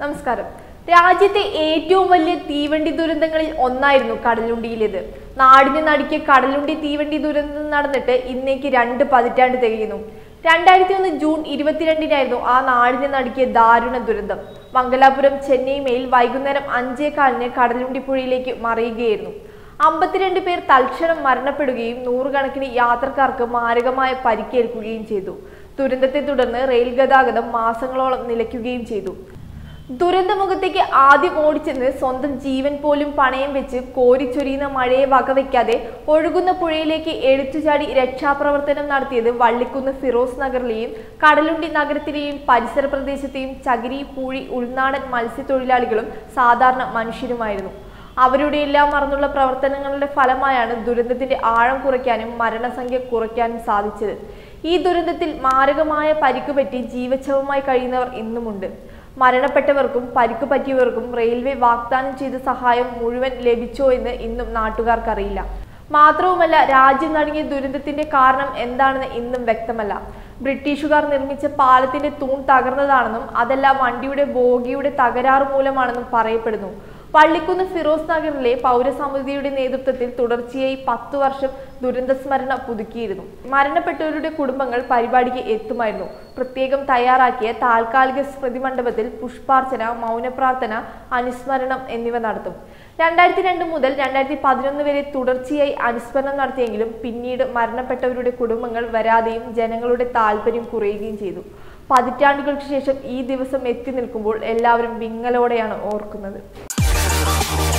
നമസ്കാരം. രാജ്യത്തെ ഏറ്റവും വലിയ തീവണ്ടി ദുരന്തങ്ങളിൽ ഒന്നായിരുന്നു കടലുണ്ടിയിലേത്. നാടിന് നടുക്കിയ കടലുണ്ടി തീവണ്ടി ദുരന്തം നടന്നിട്ട് ഇന്നേക്ക് രണ്ട് പതിറ്റാണ്ട് തികയുന്നു. രണ്ടായിരത്തി ഒന്ന് ജൂൺ ഇരുപത്തിരണ്ടിനായിരുന്നു ആ നാടിനെ നടുക്കിയ ദാരുണ ദുരന്തം. മംഗലാപുരം ചെന്നൈ മേൽ വൈകുന്നേരം അഞ്ചേകാലിന് കടലുണ്ടി പുഴയിലേക്ക് മറിയുകയായിരുന്നു. അമ്പത്തിരണ്ട് പേർ തൽക്ഷണം മരണപ്പെടുകയും നൂറുകണക്കിന് യാത്രക്കാർക്ക് മാരകമായ പരിക്കേൽക്കുകയും ചെയ്തു. ദുരന്തത്തെ തുടർന്ന് റെയിൽ ഗതാഗതം മാസങ്ങളോളം നിലയ്ക്കുകയും ചെയ്തു. ദുരന്തമുഖത്തേക്ക് ആദ്യം ഓടിച്ചെന്ന് സ്വന്തം ജീവൻ പോലും പണയം വെച്ച് കോരിച്ചൊരിയുന്ന മഴയെ വകവയ്ക്കാതെ ഒഴുകുന്ന പുഴയിലേക്ക് എടുത്തുചാടി രക്ഷാപ്രവർത്തനം നടത്തിയത് വള്ളിക്കുന്ന് ഫിറോസ് നഗറിലെയും കടലുണ്ടി നഗരത്തിലെയും പരിസര പ്രദേശത്തെയും ചകിരി പൂഴി ഉൾനാടൻ മത്സ്യത്തൊഴിലാളികളും സാധാരണ മനുഷ്യരുമായിരുന്നു. അവരുടെ എല്ലാം മറന്നുള്ള പ്രവർത്തനങ്ങളുടെ ഫലമായാണ് ദുരന്തത്തിന്റെ ആഴം കുറയ്ക്കാനും മരണസംഖ്യ കുറയ്ക്കാനും സാധിച്ചത്. ഈ ദുരന്തത്തിൽ മാരകമായ പരിക്കുപറ്റി ജീവച്ഛവമായി കഴിയുന്നവർ ഇന്നുമുണ്ട്. മരണപ്പെട്ടവർക്കും പരിക്ക് പറ്റിയവർക്കും റെയിൽവേ വാഗ്ദാനം ചെയ്ത സഹായം മുഴുവൻ ലഭിച്ചോ എന്ന് ഇന്നും നാട്ടുകാർക്കറിയില്ല. മാത്രവുമല്ല രാജ്യം നടുങ്ങിയ ദുരന്തത്തിന്റെ കാരണം എന്താണെന്ന് ഇന്നും വ്യക്തമല്ല. ബ്രിട്ടീഷുകാർ നിർമ്മിച്ച പാലത്തിന്റെ തൂൺ തകർന്നതാണെന്നും അതല്ല വണ്ടിയുടെ ബോഗിയുടെ തകരാറ് മൂലമാണെന്നും പറയപ്പെടുന്നു. പള്ളിക്കുന്ന് ഫിറോസ് നഗറിലെ പൗരസമിതിയുടെ നേതൃത്വത്തിൽ തുടർച്ചയായി പത്തു വർഷം ദുരന്ത സ്മരണ പുതുക്കിയിരുന്നു. മരണപ്പെട്ടവരുടെ കുടുംബങ്ങൾ പരിപാടിക്ക് എത്തുമായിരുന്നു. പ്രത്യേകം തയ്യാറാക്കിയ താൽക്കാലിക സ്മൃതി മണ്ഡപത്തിൽ പുഷ്പാർച്ചന മൗനപ്രാർത്ഥന അനുസ്മരണം എന്നിവ നടത്തും. രണ്ടായിരത്തി രണ്ട് മുതൽ രണ്ടായിരത്തി പതിനൊന്ന് വരെ തുടർച്ചയായി അനുസ്മരണം നടത്തിയെങ്കിലും പിന്നീട് മരണപ്പെട്ടവരുടെ കുടുംബങ്ങൾ വരാതെയും ജനങ്ങളുടെ താല്പര്യം കുറയുകയും ചെയ്തു. പതിറ്റാണ്ടുകൾക്ക് ശേഷം ഈ ദിവസം എത്തി നിൽക്കുമ്പോൾ എല്ലാവരും വിങ്ങലോടെയാണ് ഓർക്കുന്നത്. Thank you.